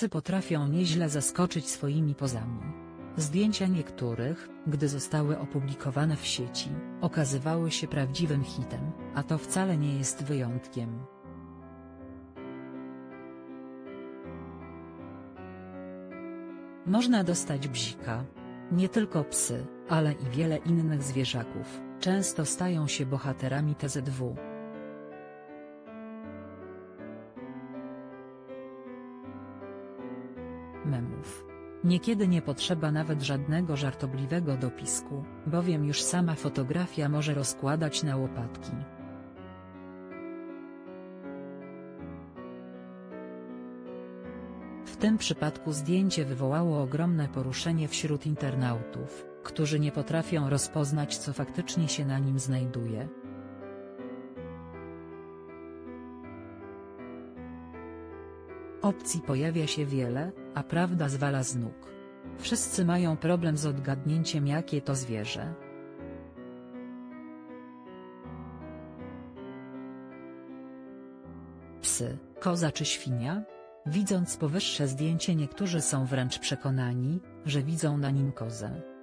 Psy potrafią nieźle zaskoczyć swoimi pozami. Zdjęcia niektórych, gdy zostały opublikowane w sieci, okazywały się prawdziwym hitem, a to wcale nie jest wyjątkiem. Można dostać bzika. Nie tylko psy, ale i wiele innych zwierzaków, często stają się bohaterami TZW. Memów. Niekiedy nie potrzeba nawet żadnego żartobliwego dopisku, bowiem już sama fotografia może rozkładać na łopatki. W tym przypadku zdjęcie wywołało ogromne poruszenie wśród internautów, którzy nie potrafią rozpoznać co faktycznie się na nim znajduje. Opcji pojawia się wiele, a prawda zwala z nóg. Wszyscy mają problem z odgadnięciem jakie to zwierzę. Psy, koza czy świnia? Widząc powyższe zdjęcie niektórzy są wręcz przekonani, że widzą na nim kozę.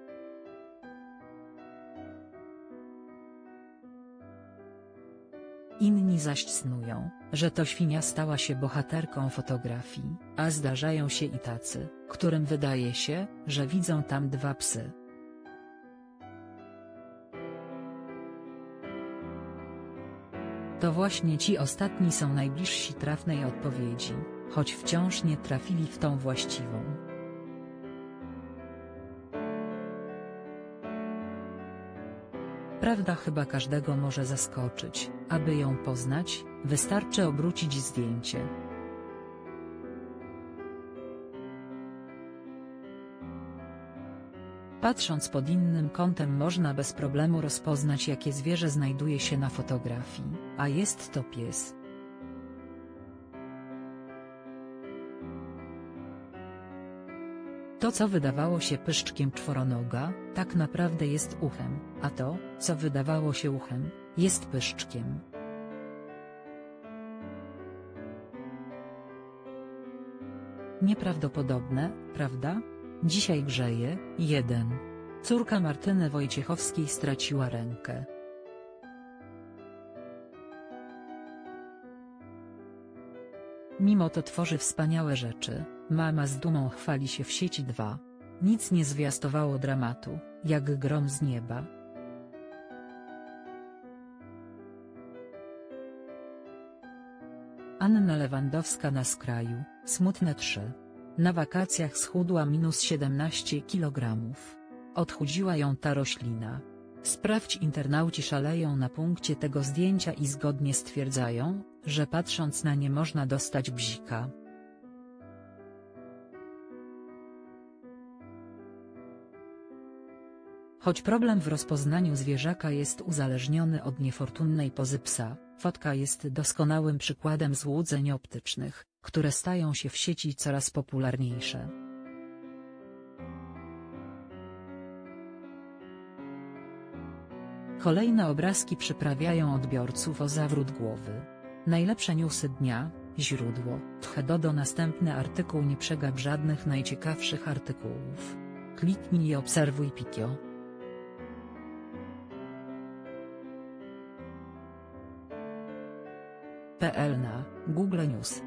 Inni zaś snują, że to świnia stała się bohaterką fotografii, a zdarzają się i tacy, którym wydaje się, że widzą tam dwa psy. To właśnie ci ostatni są najbliżsi trafnej odpowiedzi, choć wciąż nie trafili w tą właściwą. Prawda chyba każdego może zaskoczyć, aby ją poznać, wystarczy obrócić zdjęcie. Patrząc pod innym kątem można bez problemu rozpoznać jakie zwierzę znajduje się na fotografii, a jest to pies. To co wydawało się pyszczkiem czworonoga, tak naprawdę jest uchem, a to, co wydawało się uchem, jest pyszczkiem. Nieprawdopodobne, prawda? Dzisiaj grzeje, jeden. Córka Martyny Wojciechowskiej straciła rękę. Mimo to tworzy wspaniałe rzeczy, mama z dumą chwali się w sieci 2. Nic nie zwiastowało dramatu, jak grom z nieba. Anna Lewandowska na skraju, smutne 3. Na wakacjach schudła minus 17 kg. Odchudziła ją ta roślina. Sprawdź internauci szaleją na punkcie tego zdjęcia i zgodnie stwierdzają, że patrząc na nie można dostać bzika. Choć problem w rozpoznaniu zwierzaka jest uzależniony od niefortunnej pozy psa, fotka jest doskonałym przykładem złudzeń optycznych, które stają się w sieci coraz popularniejsze. Kolejne obrazki przyprawiają odbiorców o zawrót głowy. Najlepsze newsy dnia, źródło, Tchedodo następny artykuł nie przegap żadnych najciekawszych artykułów. Kliknij i obserwuj Pikio. PL na Google News